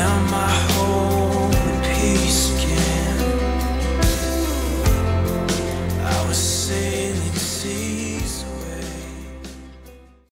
found my home.